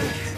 Yeah.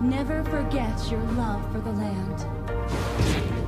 Never forget your love for the land.